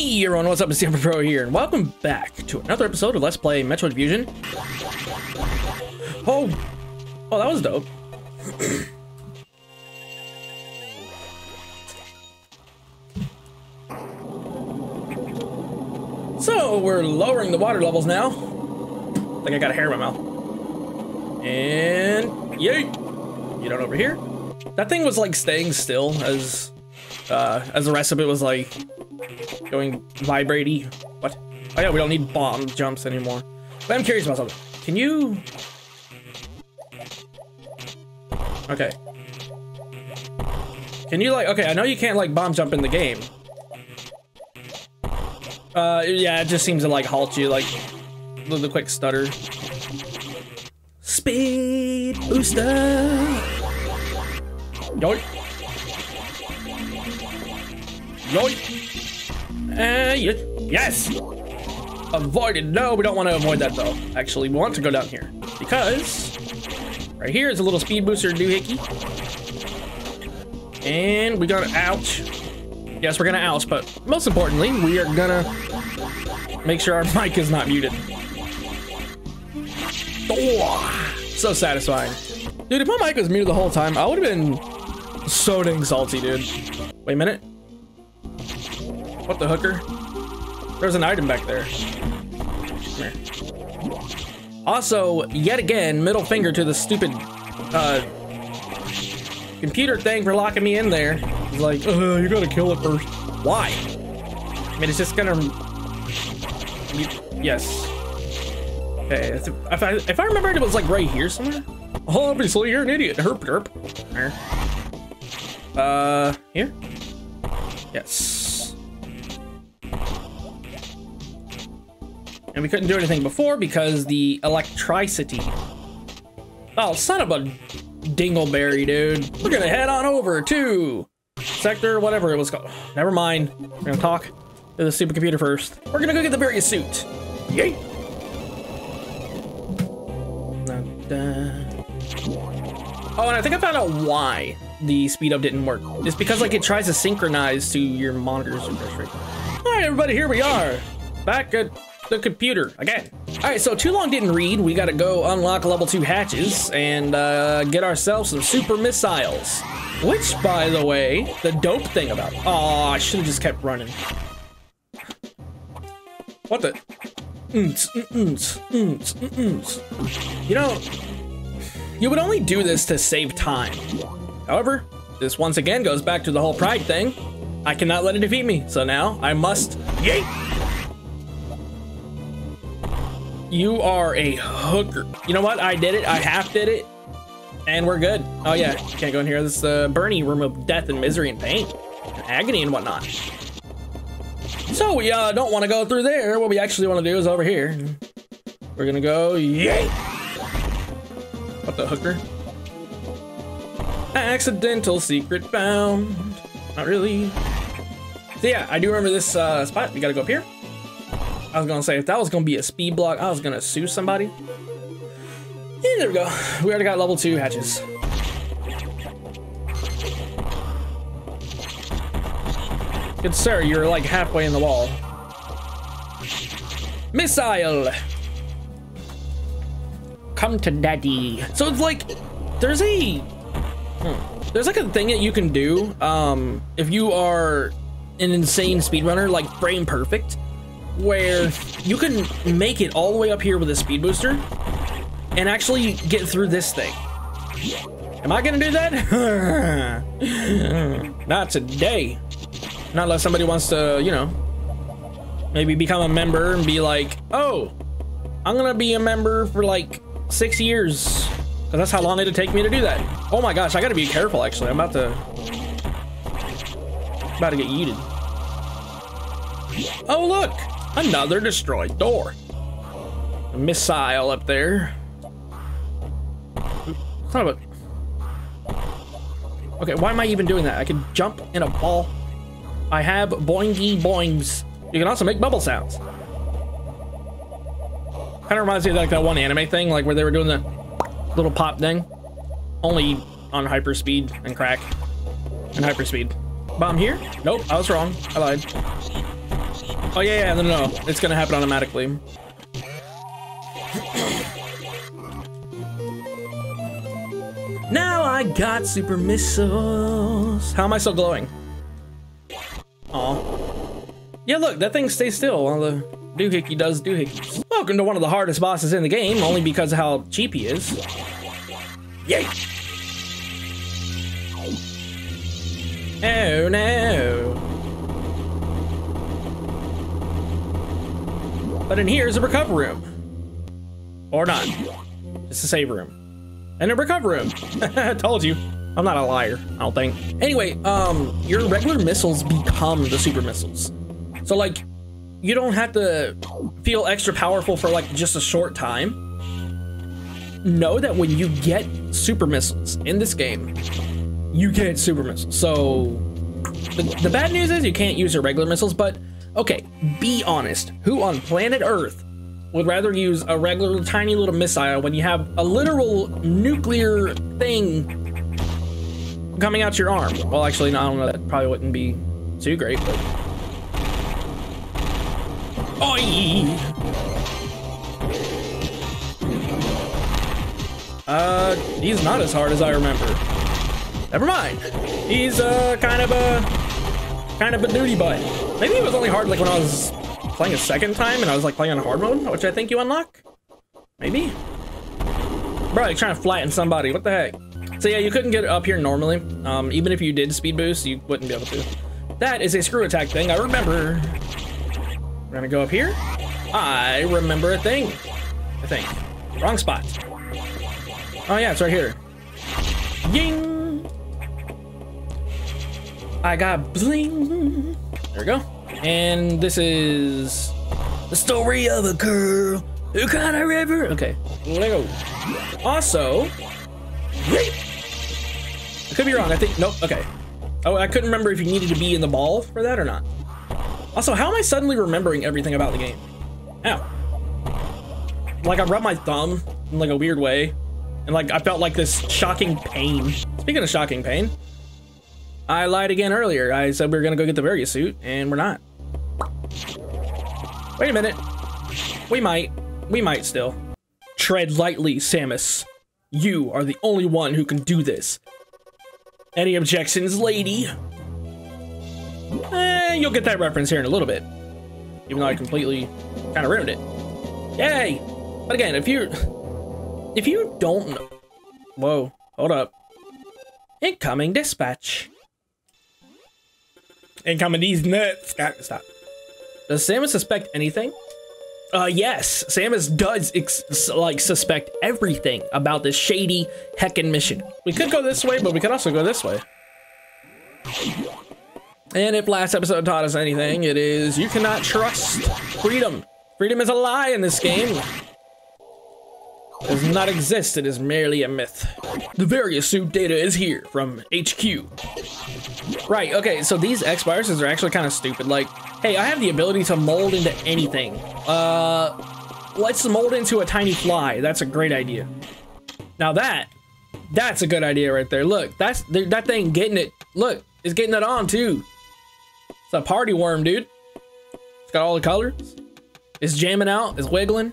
Hey everyone, what's up? It's Super Pro here, and welcome back to another episode of Let's Play Metroid Fusion. Oh, oh, that was dope. so we're lowering the water levels now. I think I got a hair in my mouth. And yay! Get on over here. That thing was like staying still as uh, as the rest of it was like going vibratey. What? Oh yeah, we don't need bomb jumps anymore. But I'm curious about something. Can you? Okay. Can you like? Okay, I know you can't like bomb jump in the game. Uh, yeah, it just seems to like halt you, like the, quick stutter. Speed booster. Yoink. Yoink. Uh, yes. Avoided. No, we don't want to avoid that though. Actually, we want to go down here because right here is a little speed booster doohickey. And we got ouch. Yes, we're gonna ouch, but most importantly, we are gonna make sure our mic is not muted. Oh, so satisfying. Dude, if my mic was muted the whole time, I would have been so dang salty, dude. Wait a minute. What the hooker? There's an item back there. Also, yet again, middle finger to the stupid uh, computer thing for locking me in there. It's like, uh, you gotta kill it first. Why? I mean, it's just gonna... Yes. Okay, if I, if I remember it was like right here somewhere. Oh, obviously, you're an idiot. Herp derp. Uh, here? Yes. And we couldn't do anything before because the electricity. Oh, son of a dingleberry, dude. We're gonna head on over to sector, whatever it was called. Never mind. We're gonna talk to the supercomputer first. We're gonna go get the Varia suit. Yay! Oh, and I think I found out why the speed up didn't work. It's because like it tries to synchronize to your monitor's refresh rate. All right, everybody, here we are. Back at the computer again. All right, so too long didn't read. We gotta go unlock level two hatches and uh, get ourselves some super missiles. Which, by the way, the dope thing about, oh, I should have just kept running. What the? You know, you would only do this to save time. However, this once again goes back to the whole pride thing. I cannot let it defeat me, so now I must. You are a hooker. You know what? I did it. I half did it. And we're good. Oh yeah, can't go in here. This is the Bernie room of death and misery and pain. And agony and whatnot. So we uh, don't want to go through there. What we actually want to do is over here. We're gonna go yay. What the hooker? Accidental secret found. Not really. So yeah, I do remember this uh, spot. We gotta go up here. I was gonna say if that was gonna be a speed block, I was gonna sue somebody. And there we go. We already got level two hatches. Good sir, you're like halfway in the wall. Missile! Come to daddy. So it's like, there's a, hmm, there's like a thing that you can do um, if you are an insane speedrunner, like frame perfect, where you can make it all the way up here with a speed booster and actually get through this thing. Am I gonna do that? Not today. Not unless somebody wants to, you know, maybe become a member and be like, oh, I'm gonna be a member for like six years. Cause that's how long it'd take me to do that. Oh my gosh, I gotta be careful actually. I'm about to, about to get yeeted. Oh look, another destroyed door. A missile up there. Son of a... Okay, why am I even doing that? I can jump in a ball. I have boingy boings. You can also make bubble sounds. Kind of reminds me of like that one anime thing, like where they were doing the little pop thing. Only on hyperspeed and crack and hyperspeed. Bomb here? Nope, I was wrong. I lied. Oh yeah, yeah, no, no, no. It's gonna happen automatically. now I got super missiles. How am I still glowing? Oh. Yeah, look, that thing stays still while the doohickey does doohickeys. Welcome to one of the hardest bosses in the game, only because of how cheap he is. Yay! Oh no! But in here is a recovery room. Or not. It's a save room. And a recovery room. Told you. I'm not a liar, I don't think. Anyway, um, your regular missiles become the super missiles. So like, you don't have to feel extra powerful for like just a short time. Know that when you get super missiles in this game, you get super missiles. So the, the bad news is you can't use your regular missiles, but okay, be honest. Who on planet Earth would rather use a regular tiny little missile when you have a literal nuclear thing coming out your arm? Well, actually, no, I don't know. That probably wouldn't be too great, but. Oi! Uh, he's not as hard as I remember. Never mind. He's uh kind of a kind of a duty butt. Maybe it was only hard like when I was playing a second time and I was like playing on hard mode, which I think you unlock. Maybe. Bro, you're trying to flatten somebody. What the heck? So yeah, you couldn't get up here normally. Um, even if you did speed boost, you wouldn't be able to. That is a screw attack thing. I remember. We're gonna go up here. I remember a thing. I think. Wrong spot. Oh yeah, it's right here. Ying! I got bling. There we go. And this is the story of a girl who got a river. Okay, let go. Also, I could be wrong. I think nope. Okay. Oh, I couldn't remember if you needed to be in the ball for that or not. Also, how am I suddenly remembering everything about the game? Ow. Like I rubbed my thumb in like a weird way, and like I felt like this shocking pain. Speaking of shocking pain, I lied again earlier. I said we were gonna go get the Varia suit, and we're not. Wait a minute. We might. We might still. Tread lightly, Samus. You are the only one who can do this. Any objections, lady? Eh, you'll get that reference here in a little bit. Even though I completely kind of ruined it. Yay! But again, if you if you don't know, whoa, hold up. Incoming dispatch. Incoming these nuts. Stop. Does Samus suspect anything? Uh, yes, Samus does like suspect everything about this shady heckin' mission. We could go this way, but we could also go this way. And if last episode taught us anything, it is you cannot trust freedom. Freedom is a lie in this game. Does not exist, it is merely a myth. The Varia suit data is here from HQ. Right, okay, so these X-Viruses are actually kind of stupid. Like, hey, I have the ability to mold into anything. Uh, let's mold into a tiny fly. That's a great idea. Now that, that's a good idea right there. Look, that's that thing getting it. Look, it's getting it on too. It's a party worm, dude. It's got all the colors. It's jamming out. It's wiggling.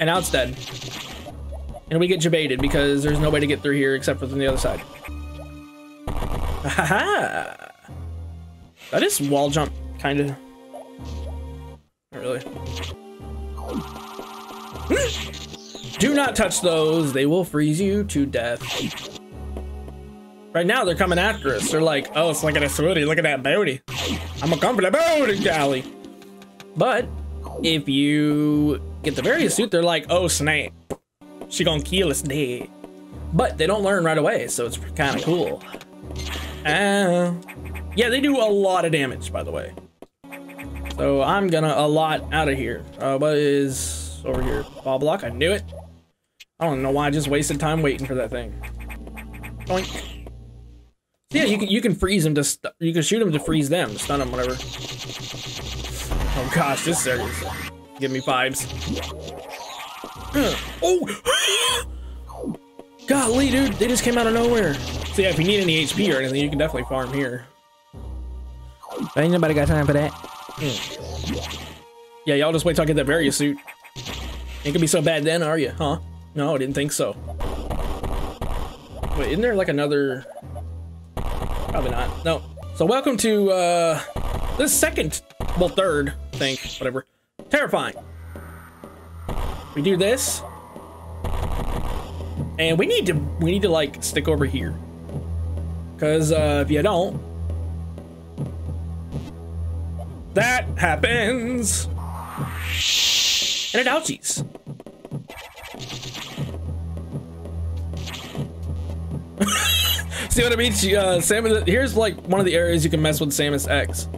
And now it's dead. And we get jebaited because there's no way to get through here except from the other side. Haha! That is wall jump, kind of. Not really. Do not touch those. They will freeze you to death. Right now, they're coming after us. They're like, oh, it's look at this. Look at that booty. I'm for the booty, galley. But if you get the Varia suit, they're like, oh snap, she gonna kill us dead. But they don't learn right away, so it's kind of cool. Uh, yeah, they do a lot of damage, by the way. So I'm gonna a lot out of here. Uh, what is over here? Ball block, I knew it. I don't know why I just wasted time waiting for that thing. Boink. Yeah, you can you can freeze them to you can shoot them to freeze them, stun them, whatever. Oh gosh, this serious. Give me vibes. Oh! Golly, dude, they just came out of nowhere. So yeah, if you need any HP or anything, you can definitely farm here. Ain't nobody got time for that. Hmm. Yeah, y'all just wait till I get that Varia suit. Ain't gonna be so bad then, are you? Huh? No, I didn't think so. Wait, isn't there like another... Probably not. No. So welcome to uh, this second, well third, I think, whatever. Terrifying. We do this. And we need to, we need to like stick over here. Cause uh, if you don't, that happens. And it ouchies. See what I mean? Uh, Samus, here's like one of the areas you can mess with Samus X.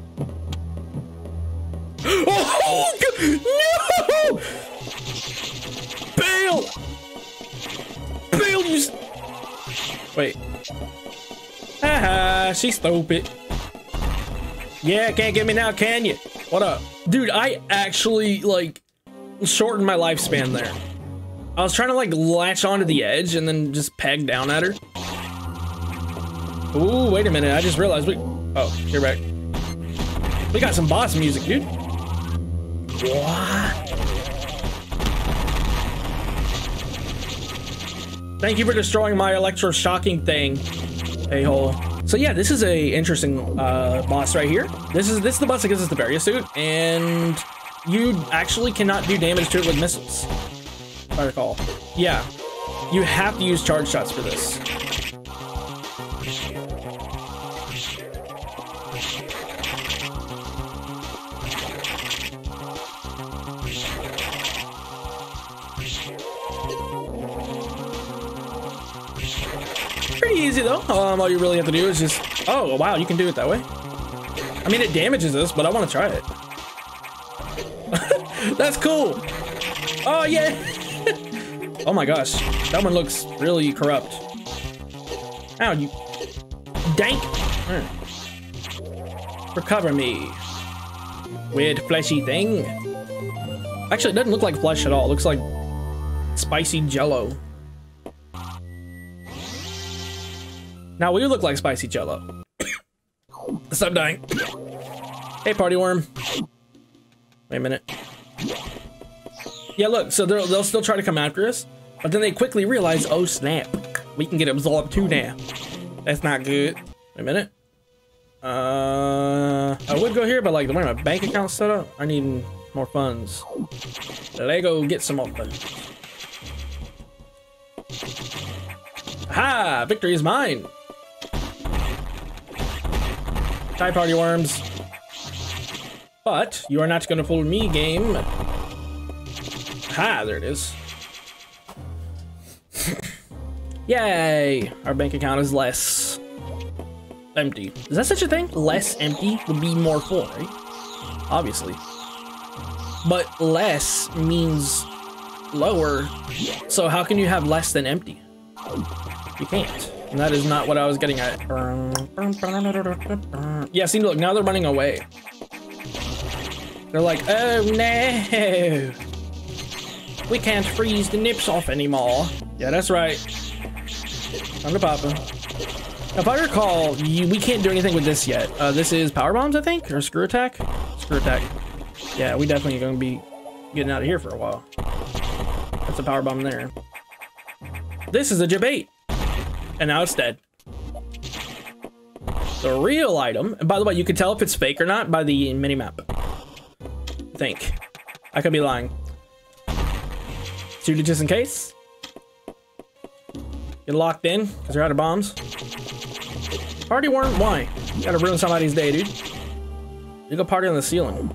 Wait. Haha, she's stupid. Yeah, can't get me now, can you? What up? Dude, I actually, like, shortened my lifespan there. I was trying to, like, latch onto the edge and then just peg down at her. Ooh, wait a minute. I just realized we... Oh, you're back. We got some boss music, dude. What? Thank you for destroying my electro-shocking thing, a-hole. So yeah, this is a interesting uh, boss right here. This is this is the boss that gives us the Varia suit, and you actually cannot do damage to it with missiles. I recall. Yeah, you have to use charge shots for this. Um, all you really have to do is just, oh wow, you can do it that way. I mean, it damages us, but I want to try it. That's cool. Oh yeah. oh my gosh, that one looks really corrupt. Ow, you dank. Recover me. Weird fleshy thing. Actually, it doesn't look like flesh at all. It looks like spicy jello. Now we look like spicy jello. Stop dying. Hey, party worm. Wait a minute. Yeah, look, so they'll still try to come after us, but then they quickly realize, oh snap, we can get absorbed too now. That's not good. Wait a minute. Uh, I would go here, but like the way my bank account's set up, I need more funds. Let go get some more funds. Ha! Victory is mine! Tie party worms. But you are not gonna fool me, game. Ha, there it is. Yay! Our bank account is less empty. Is that such a thing? Less empty would be more full, right? Obviously. But less means lower. So how can you have less than empty? You can't. And that is not what I was getting at. Yeah, see, look, now they're running away. They're like, oh no. We can't freeze the nips off anymore. Yeah, that's right. Time to pop them. If I recall, you, we can't do anything with this yet. Uh, this is power bombs, I think, or screw attack? Screw attack. Yeah, we definitely gonna be getting out of here for a while. That's a power bomb there. This is a debate and now it's dead. The real item, and by the way, you can tell if it's fake or not by the minimap. I think. I could be lying. Shoot it just in case. Get locked in, because you're out of bombs. Party worm? Why? You gotta ruin somebody's day, dude. You go party on the ceiling.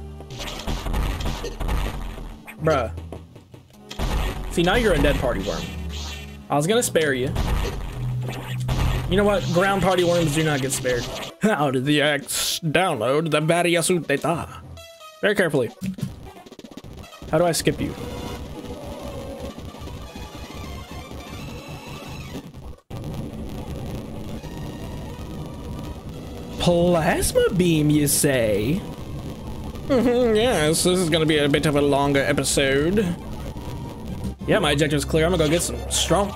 Bruh. See, now you're a dead party worm. I was gonna spare you. You know what? Ground party worms do not get spared. How did the X download the Variasuit data? Very carefully. How do I skip you? Plasma beam, you say? Mm-hmm, yes, this is gonna be a bit of a longer episode. Yeah, my ejector's clear. I'm gonna go get some strong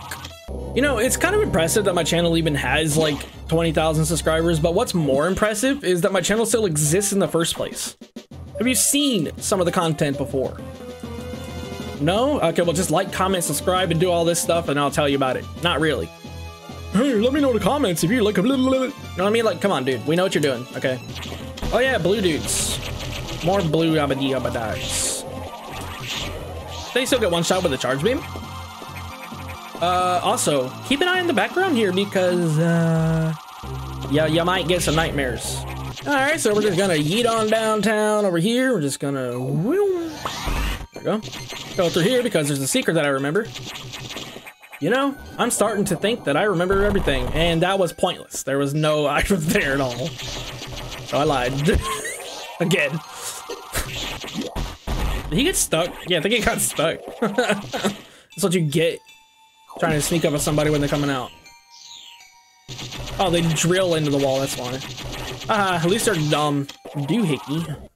you know, it's kind of impressive that my channel even has like 20,000 subscribers, but what's more impressive is that my channel still exists in the first place. Have you seen some of the content before? No? Okay, well just like, comment, subscribe, and do all this stuff, and I'll tell you about it. Not really. Hey, let me know in the comments if you like a little, little. You know what I mean? Like, come on, dude. We know what you're doing, okay? Oh yeah, blue dudes. More blue abadi abadars. They still get one shot with a charge beam. Uh, also, keep an eye in the background here because, uh, yeah, you might get some nightmares. All right, so we're just gonna yeet on downtown over here. We're just gonna, there we go. Go through here because there's a secret that I remember. You know, I'm starting to think that I remember everything, and that was pointless. There was no item there at all. So I lied. Again. Did he get stuck? Yeah, I think he got stuck. That's what you get trying to sneak up on somebody when they're coming out. Oh, they drill into the wall, that's why. Ah, at least they're dumb. Doohickey.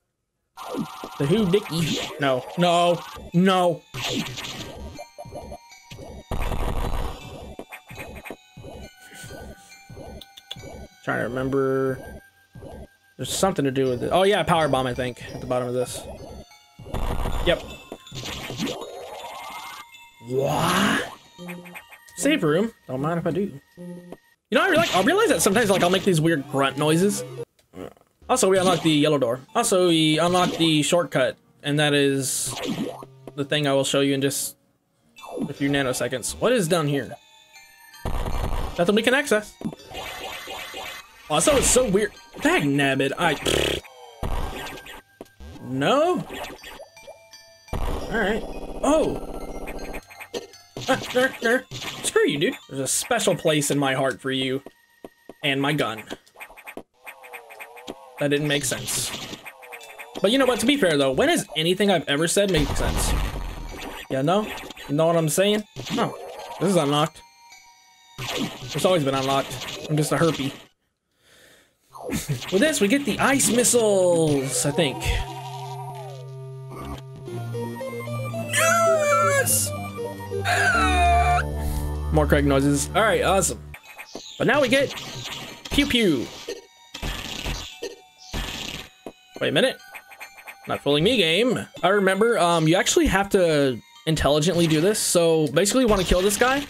The who dicky? No, no, no. Trying to remember. There's something to do with it. Oh yeah, power bomb, I think, at the bottom of this. Yep. What? Save room. Don't mind if I do. You know, I I realize that sometimes like I'll make these weird grunt noises. Also, we unlocked the yellow door. Also, we unlocked the shortcut, and that is the thing I will show you in just a few nanoseconds. What is down here? Nothing we can access. Oh, also, it's so weird. Dag nabbit, I. No. All right. Oh. Screw you, dude. There's a special place in my heart for you. And my gun. That didn't make sense. But you know what, to be fair though, when has anything I've ever said made sense? Yeah, no? You know what I'm saying? No. This is unlocked. It's always been unlocked. I'm just a herpy. With this, we get the ice missiles, I think. More Craig noises. All right, awesome. But now we get pew pew. Wait a minute. Not fooling me, game. I remember um, you actually have to intelligently do this. So basically, you want to kill this guy.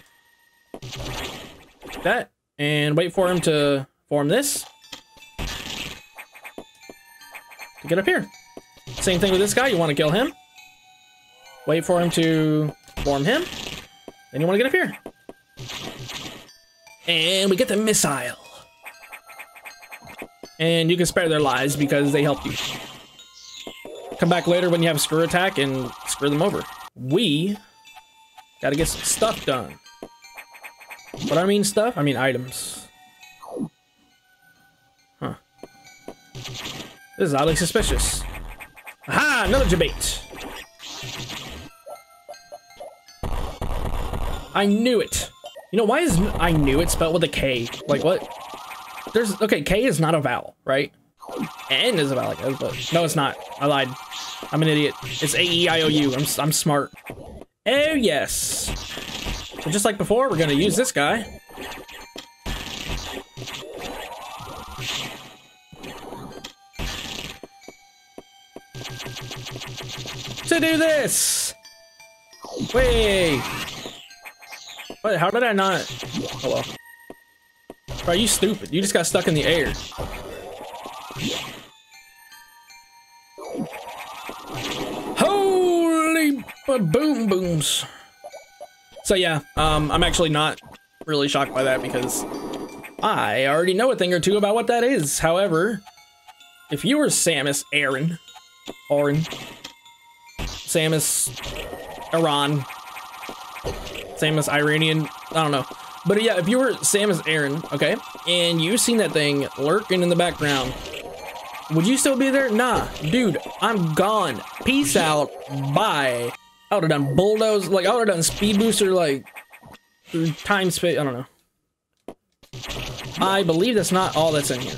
Like that. And wait for him to form this. To get up here. Same thing with this guy. You want to kill him. Wait for him to form him. Then you want to get up here. And we get the missile. And you can spare their lives because they helped you. Come back later when you have a screw attack and screw them over. We gotta get some stuff done. What I mean stuff? I mean items. Huh. This is oddly suspicious. Aha! Another debate. I knew it. You know, why is I knew it spelled with a K? Like, what? There's, okay, K is not a vowel, right? N is a vowel, like, uh, but no, it's not. I lied. I'm an idiot. It's A-E-I-O-U. I'm, I'm smart. Oh, yes. So just like before, we're gonna use this guy. To do this! Wait! How did I not? Oh well. Bro, you stupid. You just got stuck in the air. Holy boom booms. So yeah, um, I'm actually not really shocked by that because I already know a thing or two about what that is. However, if you were Samus Aaron, Orin, Samus Iran, Samus Iranian, I don't know. But yeah, if you were Samus Aran, okay, and you've seen that thing lurking in the background, would you still be there? Nah, dude, I'm gone. Peace out. Bye. I would have done bulldoze, like I would have done speed booster, like time space. I don't know. I believe that's not all that's in here.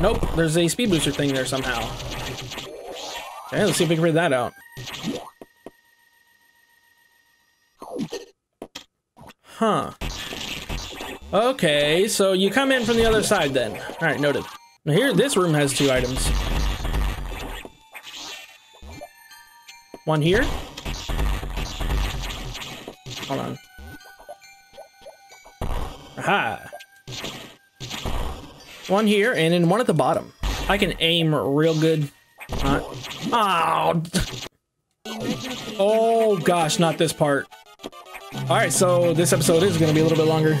Nope, there's a speed booster thing there somehow. Okay, let's see if we can figure that out. Huh. Okay, so you come in from the other side then. All right, noted. Now here, this room has two items. One here. Hold on. Aha. One here, and then one at the bottom. I can aim real good. Uh, oh. oh gosh, not this part. All right, so this episode is going to be a little bit longer.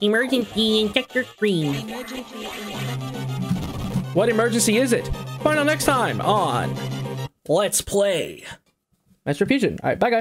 Emergency injector screen. What emergency is it? Find out next time on Let's Play. Master Fusion. All right, bye guys.